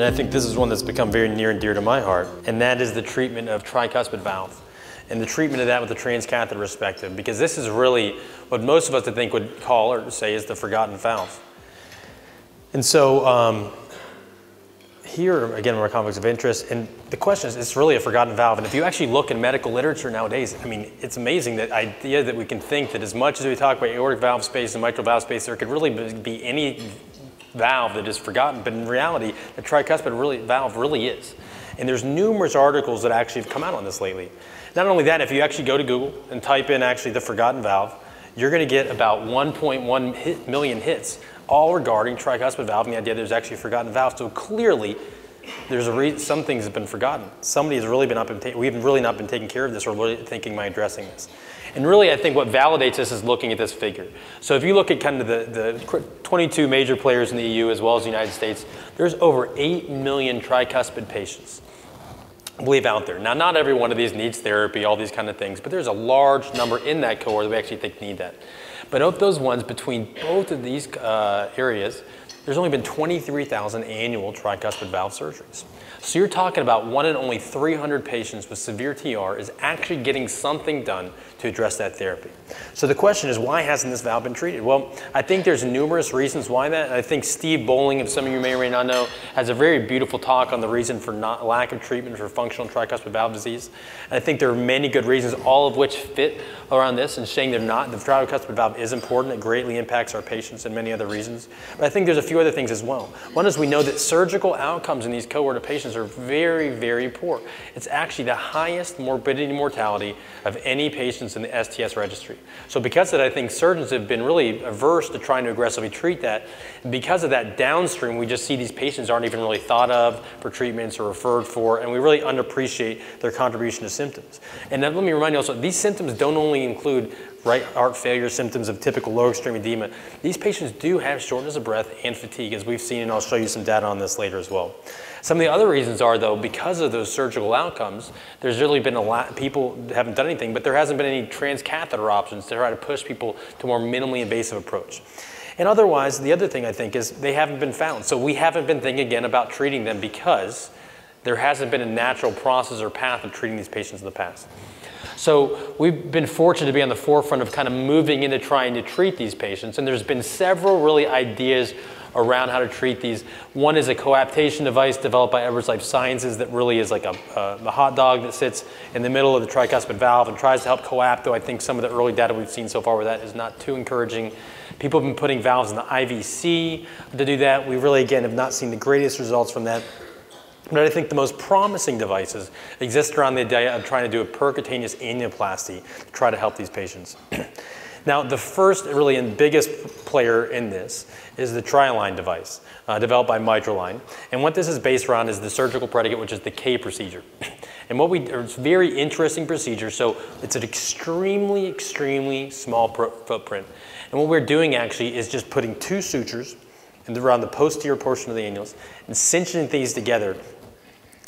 and I think this is one that's become very near and dear to my heart, and that is the treatment of tricuspid valve and the treatment of that with the transcatheter perspective, because this is really what most of us I think would call or say is the forgotten valve. And so um, here, again, more conflicts of interest, and the question is, it's really a forgotten valve. And if you actually look in medical literature nowadays, I mean, it's amazing that idea that we can think that as much as we talk about aortic valve space and mitral valve space, there could really be any valve that is forgotten. But in reality, the tricuspid really, valve really is. And there's numerous articles that actually have come out on this lately. Not only that, if you actually go to Google and type in actually the forgotten valve, you're going to get about 1.1 hit, million hits, all regarding tricuspid valve and the idea that there's actually a forgotten valve. So clearly, there's a reason some things have been forgotten. Somebody has really been up and we've really not been taking care of this or really thinking by addressing this. And really, I think what validates this is looking at this figure. So if you look at kind of the, the 22 major players in the EU as well as the United States, there's over 8 million tricuspid patients believe out there. Now, not every one of these needs therapy, all these kind of things, but there's a large number in that cohort that we actually think need that. But of those ones, between both of these uh, areas, there's only been 23,000 annual tricuspid valve surgeries. So you're talking about one in only 300 patients with severe TR is actually getting something done to address that therapy. So the question is, why hasn't this valve been treated? Well, I think there's numerous reasons why that. I think Steve Bolling, if some of you may or may not know, has a very beautiful talk on the reason for not, lack of treatment for functional tricuspid valve disease. And I think there are many good reasons, all of which fit around this and saying they're not. The tricuspid valve is important. It greatly impacts our patients and many other reasons. But I think there's a few other things as well. One is we know that surgical outcomes in these cohort of patients are very, very poor. It's actually the highest morbidity and mortality of any patients in the STS registry. So because of that, I think surgeons have been really averse to trying to aggressively treat that. Because of that downstream, we just see these patients aren't even really thought of for treatments or referred for, and we really underappreciate their contribution to symptoms. And then let me remind you also, these symptoms don't only include right heart failure symptoms of typical lower extreme edema. These patients do have shortness of breath and fatigue, as we've seen, and I'll show you some data on this later as well. Some of the other reasons are, though, because of those surgical outcomes, there's really been a lot, people haven't done anything, but there hasn't been any transcatheter options to try to push people to more minimally invasive approach. And otherwise, the other thing I think is they haven't been found. So we haven't been thinking again about treating them because there hasn't been a natural process or path of treating these patients in the past. So we've been fortunate to be on the forefront of kind of moving into trying to treat these patients. And there's been several really ideas around how to treat these. One is a coaptation device developed by Edwards Lifesciences that really is like a, a, hot dog that sits in the middle of the tricuspid valve and tries to help coapt, though I think some of the early data we've seen so far with that is not too encouraging. People have been putting valves in the IVC to do that. We really, again, have not seen the greatest results from that. But I think the most promising devices exist around the idea of trying to do a percutaneous annuloplasty to try to help these patients. now, the first really and biggest player in this is the TriAlign device, uh, developed by Mitralign. And what this is based around is the surgical predicate, which is the K procedure. and what we, it's a very interesting procedure. So it's an extremely, extremely small footprint. And what we're doing actually is just putting two sutures around the posterior portion of the annulus and cinching these together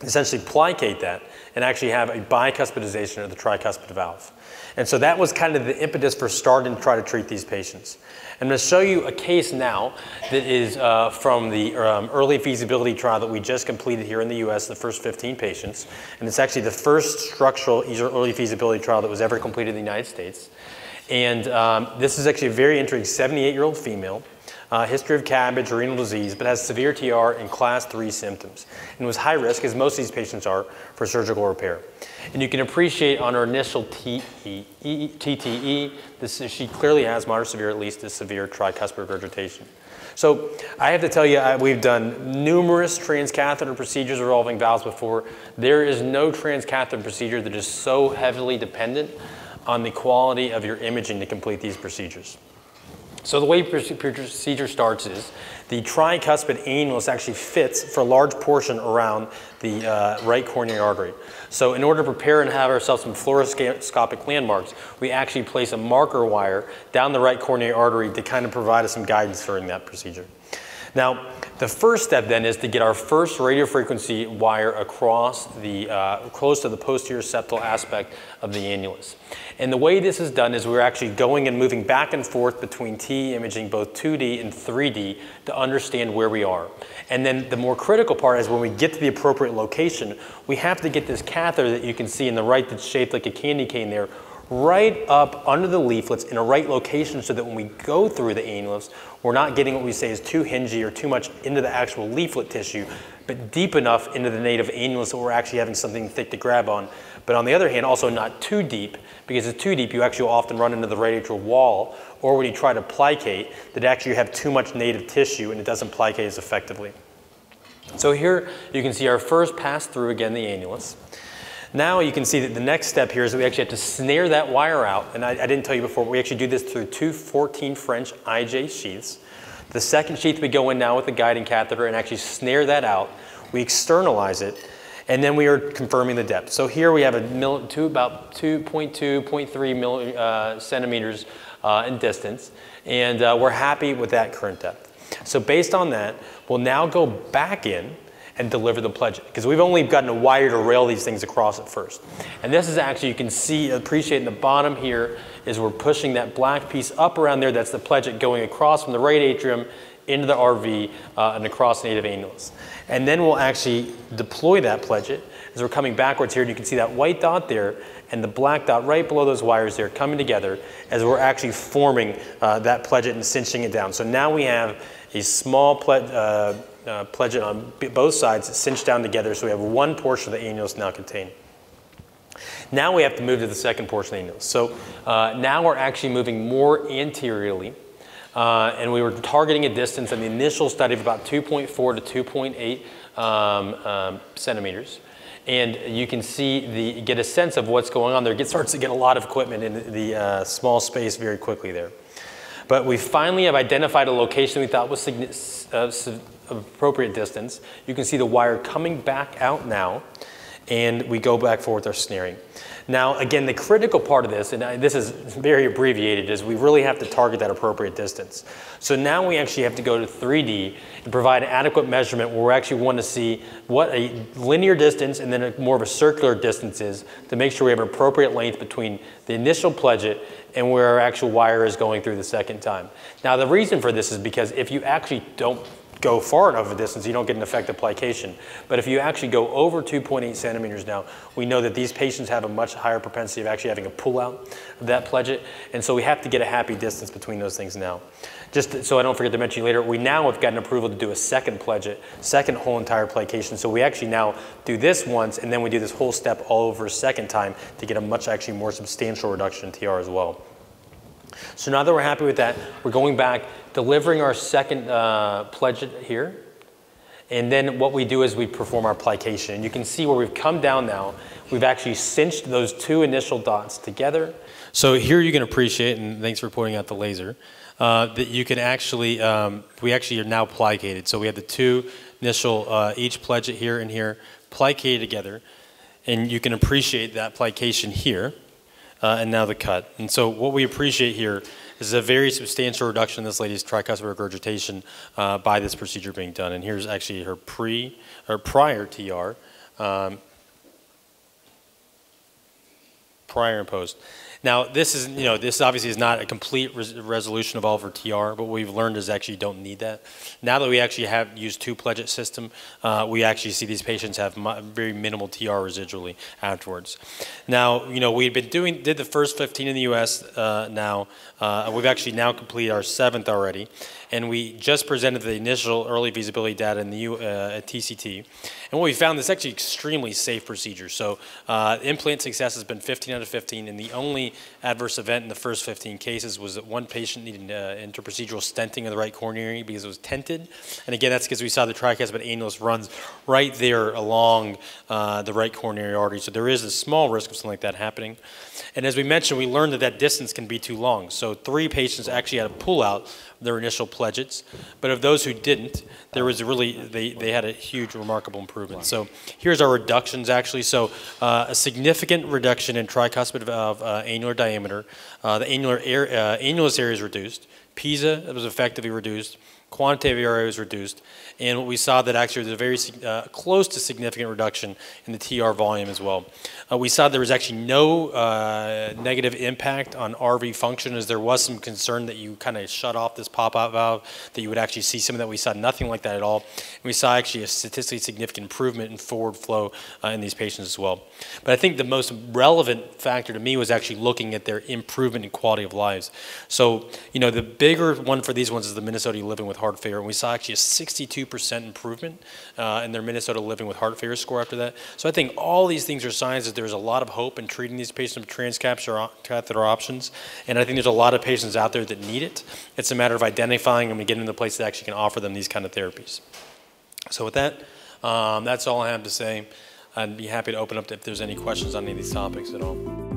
essentially plicate that and actually have a bicuspidization of the tricuspid valve. And so that was kind of the impetus for starting to try to treat these patients. I'm going to show you a case now that is uh, from the um, early feasibility trial that we just completed here in the US, the first 15 patients. And it's actually the first structural early feasibility trial that was ever completed in the United States. And um, this is actually a very interesting 78 year old female uh, history of CABG, renal disease, but has severe TR and class 3 symptoms, and was high risk, as most of these patients are, for surgical repair. And you can appreciate on her initial TTE, this, she clearly has moderate severe, at least a severe tricuspid regurgitation. So I have to tell you, I, we've done numerous transcatheter procedures involving valves before. There is no transcatheter procedure that is so heavily dependent on the quality of your imaging to complete these procedures. So the way procedure starts is the tricuspid annulus actually fits for a large portion around the uh, right coronary artery. So in order to prepare and have ourselves some fluoroscopic landmarks, we actually place a marker wire down the right coronary artery to kind of provide us some guidance during that procedure. Now, the first step then is to get our first radio frequency wire across the, uh, close to the posterior septal aspect of the annulus. And the way this is done is we're actually going and moving back and forth between T imaging, both 2D and 3D, to understand where we are. And then the more critical part is when we get to the appropriate location, we have to get this catheter that you can see in the right that's shaped like a candy cane there right up under the leaflets in a right location so that when we go through the annulus, we're not getting what we say is too hingy or too much into the actual leaflet tissue, but deep enough into the native annulus that we're actually having something thick to grab on. But on the other hand, also not too deep, because it's too deep, you actually often run into the radiator wall, or when you try to plicate, that actually you have too much native tissue and it doesn't plicate as effectively. So here you can see our first pass through again the annulus. Now you can see that the next step here is that we actually have to snare that wire out. And I, I didn't tell you before, we actually do this through two 14 French IJ sheaths. The second sheath we go in now with the guiding catheter and actually snare that out. We externalize it, and then we are confirming the depth. So here we have a mil, two, about 2.2, 0.3 uh, centimeters uh, in distance, and uh, we're happy with that current depth. So based on that, we'll now go back in and deliver the pledge. Because we've only gotten a wire to rail these things across at first. And this is actually, you can see, appreciate in the bottom here, is we're pushing that black piece up around there. That's the pledget going across from the right atrium into the RV uh, and across native annulus. And then we'll actually deploy that pledget as we're coming backwards here. And you can see that white dot there and the black dot right below those wires there coming together as we're actually forming uh, that pledget and cinching it down. So now we have a small pledget. uh, uh, pledget on both sides cinched down together so we have one portion of the annulus now contained. Now we have to move to the second portion of the annulus. So uh, now we're actually moving more anteriorly. Uh, and we were targeting a distance in the initial study of about 2.4 to 2.8 um, um, centimeters. And you can see the get a sense of what's going on there. It starts to get a lot of equipment in the, the uh, small space very quickly there. But we finally have identified a location we thought was uh, appropriate distance. You can see the wire coming back out now, and we go back with our snaring. Now, again, the critical part of this, and this is very abbreviated, is we really have to target that appropriate distance. So now we actually have to go to 3D and provide an adequate measurement where we actually want to see what a linear distance and then a, more of a circular distance is to make sure we have an appropriate length between the initial pledget and where our actual wire is going through the second time. Now, the reason for this is because if you actually don't go far enough a distance, you don't get an effective plication. But if you actually go over 2.8 centimeters now, we know that these patients have a much higher propensity of actually having a pullout of that pledget. And so we have to get a happy distance between those things now. Just so I don't forget to mention later, we now have gotten approval to do a second pledget, second whole entire plication. So we actually now do this once, and then we do this whole step all over a second time to get a much actually more substantial reduction in TR as well. So now that we're happy with that, we're going back, delivering our second uh, pledge here. And then what we do is we perform our plication. And you can see where we've come down now. We've actually cinched those two initial dots together. So here you can appreciate, and thanks for pointing out the laser, uh, that you can actually, um, we actually are now plicated. So we have the two initial, uh, each pledge here and here, plicated together. And you can appreciate that plication here uh, and now the cut. And so what we appreciate here is a very substantial reduction in this lady's tricuspid regurgitation uh, by this procedure being done. And here's actually her pre or prior TR, um, prior and post. Now, this is, you know, this obviously is not a complete res resolution of all of our TR, but what we've learned is actually don't need that. Now that we actually have used two pledget system, uh, we actually see these patients have very minimal TR residually afterwards. Now, you know, we've been doing, did the first 15 in the US uh, now. Uh, we've actually now completed our seventh already and we just presented the initial early feasibility data in the U, uh, at TCT. And what we found is actually extremely safe procedure. So uh, implant success has been 15 out of 15, and the only adverse event in the first 15 cases was that one patient needed uh, interprocedural stenting of the right coronary because it was tented. And again, that's because we saw the tricuspid annulus runs right there along uh, the right coronary artery. So there is a small risk of something like that happening. And as we mentioned, we learned that that distance can be too long. So three patients actually had a pull out their initial But of those who didn't, there was really, they, they had a huge, remarkable improvement. So here's our reductions actually. So uh, a significant reduction in tricuspid valve uh, annular diameter. Uh, the annular air, uh, annulus area is reduced. PISA was effectively reduced. quantitative area was reduced, and what we saw that actually was a very uh, close to significant reduction in the TR volume as well. Uh, we saw there was actually no uh, negative impact on RV function, as there was some concern that you kind of shut off this pop-out valve, that you would actually see some of that. We saw nothing like that at all. And we saw actually a statistically significant improvement in forward flow uh, in these patients as well. But I think the most relevant factor to me was actually looking at their improvement in quality of lives. So, you know, the bigger one for these ones is the Minnesota Living with Heart Failure, and we saw actually a 62% improvement uh, in their Minnesota Living with Heart Failure score after that. So I think all these things are signs that there's a lot of hope in treating these patients with transcatheter options, and I think there's a lot of patients out there that need it. It's a matter of identifying them and getting to the place that actually can offer them these kind of therapies. So with that, um, that's all I have to say. I'd be happy to open up if there's any questions on any of these topics at all.